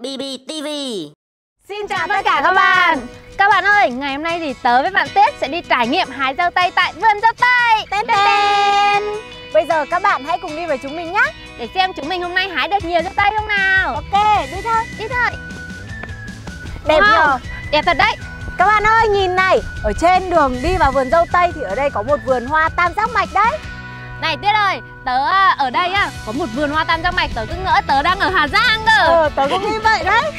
BBTV Xin chào tất cả các bạn. Các bạn ơi, ngày hôm nay thì tớ với bạn Tết sẽ đi trải nghiệm hái dâu tây tại vườn dâu tây. Tên tên Bây giờ các bạn hãy cùng đi với chúng mình nhé Để xem chúng mình hôm nay hái được nhiều dâu tây không nào. Ok, đi thôi. Đi thôi. Đẹp Wow, nhờ Đẹp thật đấy. Các bạn ơi, nhìn này Ở trên đường đi vào vườn dâu tây thì ở đây có một vườn hoa tam giác mạch đấy. Này Tuyết ơi, tớ à, ở đây á có một vườn hoa tam giác mạch Tớ cứ ngỡ tớ đang ở Hà Giang cơ. Ờ, tớ cũng nghĩ vậy đấy.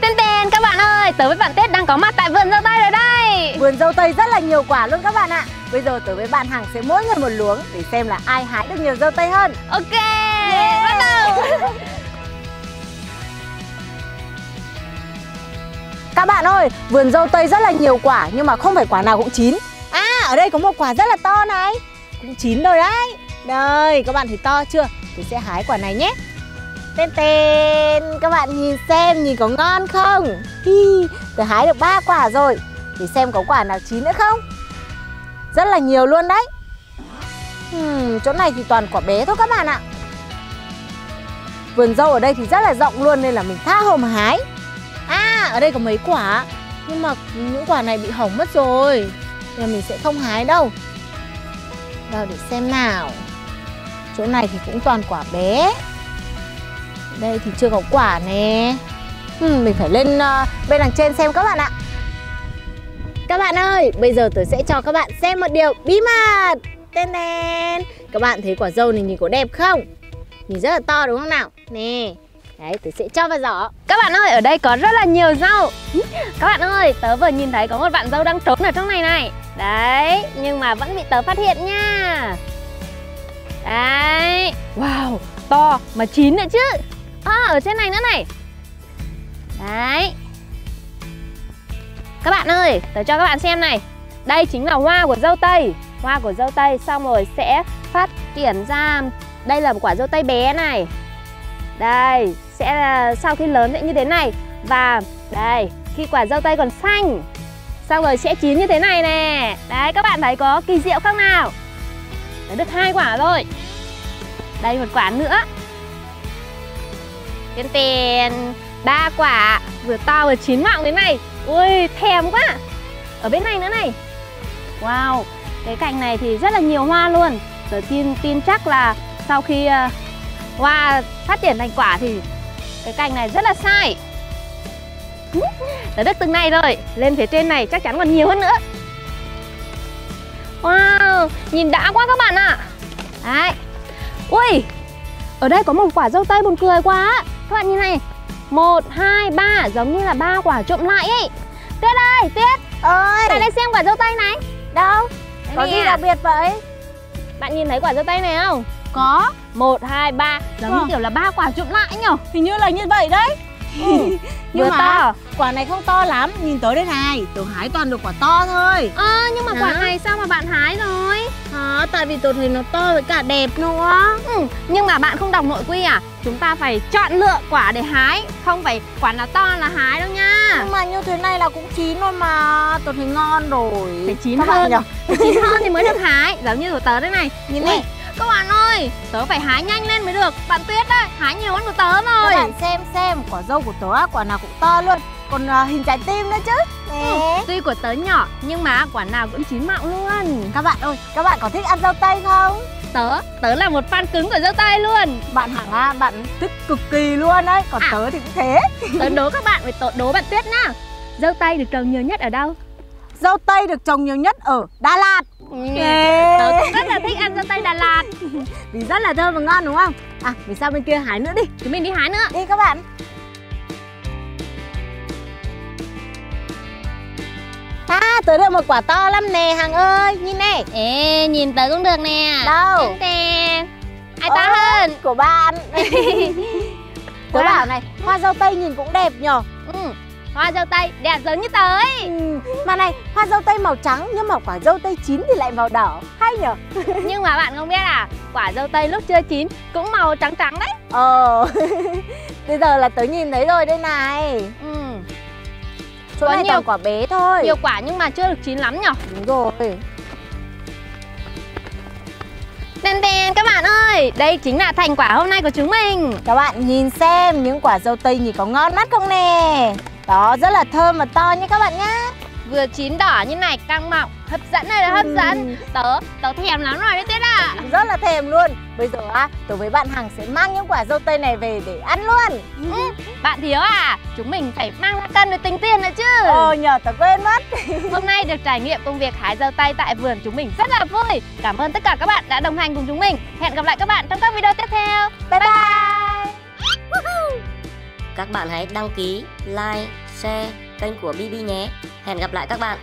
Tên tên các bạn ơi, tớ với bạn Tết đang có mặt tại vườn dâu tây rồi đây. Vườn dâu tây rất là nhiều quả luôn các bạn ạ. Bây giờ tớ với bạn Hằng sẽ mỗi người một luống Để xem là ai hái được nhiều dâu tây hơn. Ok, bắt đầu. Các bạn ơi, vườn dâu tây rất là nhiều quả Nhưng mà không phải quả nào cũng chín. À, ở đây có một quả rất là to này. Cũng chín rồi đấy đây, các bạn thấy to chưa? Tôi sẽ hái quả này nhé. Tên tên Các bạn nhìn xem, nhìn có ngon không? Hi, tôi hái được ba quả rồi. Để xem có quả nào chín nữa không? Rất là nhiều luôn đấy. Hmm, Chỗ này thì toàn quả bé thôi các bạn ạ. Vườn dâu ở đây thì rất là rộng luôn Nên là mình tha hồ mà hái. À, ở đây có mấy quả. Nhưng mà những quả này bị hỏng mất rồi. Nên là mình sẽ không hái đâu. Đâu để xem nào. Chỗ này thì cũng toàn quả bé. Đây thì chưa có quả nè. Hmm, Mình phải lên uh, bên đằng trên xem các bạn ạ. Các bạn ơi, bây giờ tôi sẽ cho các bạn xem một điều bí mật. Tên đen. Các bạn thấy quả dâu này nhìn có đẹp không? Nhìn rất là to đúng không nào? Nè. Đấy, tớ sẽ cho vào giỏ. Các bạn ơi, ở đây có rất là nhiều rau. Các bạn ơi, tớ vừa nhìn thấy có một bạn dâu đang trốn ở trong này này. Đấy, nhưng mà vẫn bị tớ phát hiện nha. Đấy. Wow, to mà chín nữa chứ. À, ở trên này nữa này. Đấy. Các bạn ơi, tớ cho các bạn xem này. Đây chính là hoa của dâu tây. Hoa của dâu tây xong rồi sẽ phát triển ra Đây là một quả dâu tây bé này. Đây, sẽ là sau khi lớn sẽ như thế này. Và đây, khi quả dâu tây còn xanh Xong rồi sẽ chín như thế này nè. Đấy, các bạn thấy có kỳ diệu không nào Đấy, được hai quả rồi. Đây một quả nữa. Tiền tiền ba quả Vừa to vừa chín mọng thế này. Ui, thèm quá. Ở bên này nữa này. Wow, cái cành này thì rất là nhiều hoa luôn. Giờ tin, tin chắc là sau khi uh, hoa phát triển thành quả thì cái cành này rất là sai. Đã được từng này rồi. Lên phía trên này chắc chắn còn nhiều hơn nữa. Wow Nhìn đã quá các bạn ạ. À. Đấy. Ui Ở đây có một quả dâu tây buồn cười quá. Các bạn nhìn này. Một hai ba Giống như là ba quả trộm lại ấy. Tuyết ơi Tuyết. Ơi Lại đây xem quả dâu tây này. Đâu? Đây Có gì đặc biệt vậy? Bạn nhìn thấy quả dâu tây này không? Có. Một hai ba Giống như Vâng. kiểu là ba quả trộm lại nhở? Hình như là như vậy đấy ừ. Nhưng Vừa mà to. quả này không to lắm Nhìn tới đây này Tôi hái toàn được quả to thôi. Ơ nhưng mà quả Đó. này sao mà bạn hái rồi? À, Tại vì tôi thấy nó to với cả đẹp nữa. Ừ, Nhưng mà bạn không đọc nội quy à? Chúng ta phải chọn lựa quả để hái Không phải quả nào to là hái đâu nha. Nhưng mà như thế này là cũng chín rồi mà Tôi thấy ngon rồi. Phải chín Các bạn hơn. nhỉ? Phải chín hơn thì mới được hái. Giống như của tớ đây này. Nhìn này Các bạn ơi Tớ phải hái nhanh lên mới được. Bạn Tuyết đây Hái nhiều hơn của tớ Các rồi bạn xem xem Quả dâu của tớ á, quả nào cũng to luôn. Còn à, hình trái tim nữa chứ. Nè. Tuy của tớ nhỏ Nhưng mà quả nào cũng chín mọng luôn. Các bạn ơi Các bạn có thích ăn dâu tây không? Tớ Tớ là một fan cứng của dâu tây luôn. Bạn Hằng á Bạn thích cực kỳ luôn đấy Còn À. tớ thì cũng thế. Tớ đố các bạn Phải đố bạn Tuyết nhá. Dâu tây được trồng nhiều nhất ở đâu Dâu tây được trồng nhiều nhất ở Đà Lạt. Tớ cũng rất là thích ăn dâu tây Đà Lạt. Vì rất là thơm và ngon đúng không? À mình sang bên kia hái nữa đi? Chúng mình đi hái nữa. Đi các bạn. À tớ được một quả to lắm nè Hằng ơi. Nhìn nè. Ê, nhìn tớ cũng được nè. Đâu? Tên Ai to hơn? Của bạn. Tớ bảo này Hoa dâu tây nhìn cũng đẹp nhở? Ừ. Hoa dâu tây đẹp giống như tớ ấy. Ừ. Mà này hoa dâu tây màu trắng Nhưng mà quả dâu tây chín thì lại màu đỏ. Hay nhở? Nhưng mà bạn không biết à Quả dâu tây lúc chưa chín cũng màu trắng trắng đấy. Ờ Bây giờ là tớ nhìn thấy rồi đây này. Ừ. Chỗ Có này nhiều- quả bé thôi. Nhiều quả nhưng mà chưa được chín lắm nhở? Đúng rồi. Tên tên các bạn ơi, đây chính là thành quả hôm nay của chúng mình. Các bạn nhìn xem những quả dâu tây nhìn có ngon mắt không nè Đó rất là thơm và to nha các bạn nhá. Vừa chín đỏ như này căng mọng. Hấp dẫn này là hấp dẫn. Ừ. Tớ, tớ thèm lắm rồi đấy Tuyết ạ. Rất là thèm luôn. Bây giờ á, tớ với bạn Hằng sẽ mang những quả dâu tây này về để ăn luôn. Bạn Thiếu à, chúng mình phải mang ra cân để tính tiền nữa chứ. Ồ nhờ tớ quên mất. Hôm nay được trải nghiệm công việc hái dâu tây tại vườn chúng mình rất là vui. Cảm ơn tất cả các bạn đã đồng hành cùng chúng mình. Hẹn gặp lại các bạn trong các video tiếp theo. Bye bye các bạn hãy đăng ký, like, share kênh của BB nhé. Hẹn gặp lại các bạn